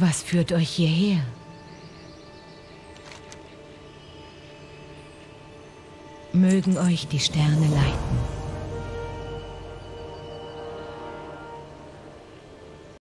Was führt euch hierher? Mögen euch die Sterne leiten.